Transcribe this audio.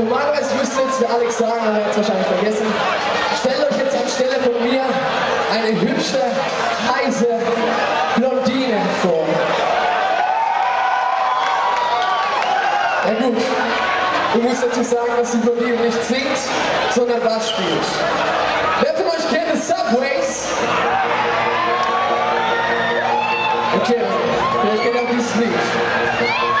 Normalerweise müsste jetzt der Alex sagen, aber er hat es wahrscheinlich vergessen. Stellt euch jetzt anstelle von mir eine hübsche, heiße Blondine vor. Ja gut, du musst dazu sagen, dass die Blondine nicht singt, sondern Bass spielt. Wer von euch kennt die Subways? Okay, Let's get up these.